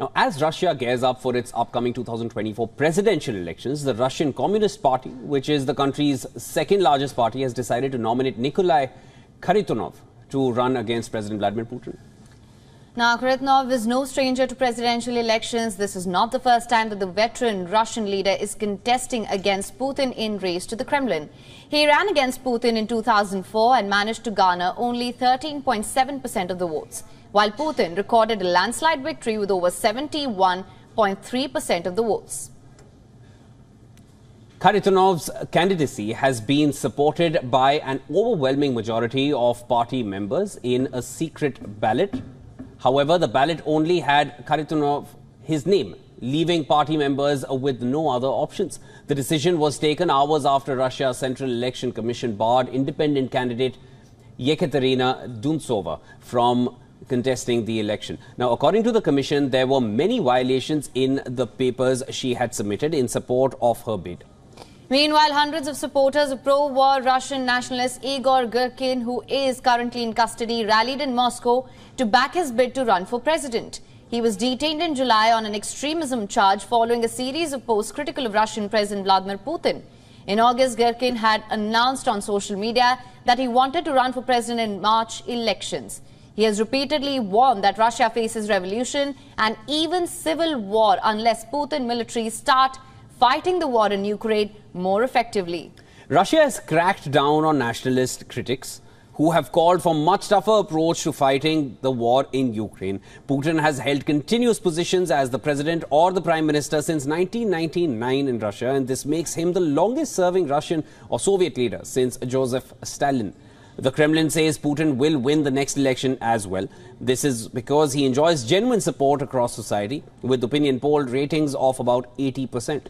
Now, as Russia gears up for its upcoming 2024 presidential elections, the Russian Communist Party, which is the country's second largest party, has decided to nominate Nikolai Kharitonov to run against President Vladimir Putin. Now, Kharitonov is no stranger to presidential elections. This is not the first time that the veteran Russian leader is contesting against Putin in race to the Kremlin. He ran against Putin in 2004 and managed to garner only 13.7% of the votes, while Putin recorded a landslide victory with over 71.3% of the votes. Kharitonov's candidacy has been supported by an overwhelming majority of party members in a secret ballot However, the ballot only had Kharitonov his name, leaving party members with no other options. The decision was taken hours after Russia's Central Election Commission barred independent candidate Yekaterina Duntsova from contesting the election. Now, according to the commission, there were many violations in the papers she had submitted in support of her bid. Meanwhile, hundreds of supporters of pro-war Russian nationalist Igor Girkin, who is currently in custody, rallied in Moscow to back his bid to run for president. He was detained in July on an extremism charge following a series of posts critical of Russian President Vladimir Putin. In August, Girkin had announced on social media that he wanted to run for president in March elections. He has repeatedly warned that Russia faces revolution and even civil war unless Putin military start fighting the war in Ukraine more effectively. Russia has cracked down on nationalist critics who have called for much tougher approach to fighting the war in Ukraine. Putin has held continuous positions as the president or the prime minister since 1999 in Russia and this makes him the longest serving Russian or Soviet leader since Joseph Stalin. The Kremlin says Putin will win the next election as well. This is because he enjoys genuine support across society with opinion poll ratings of about 80%.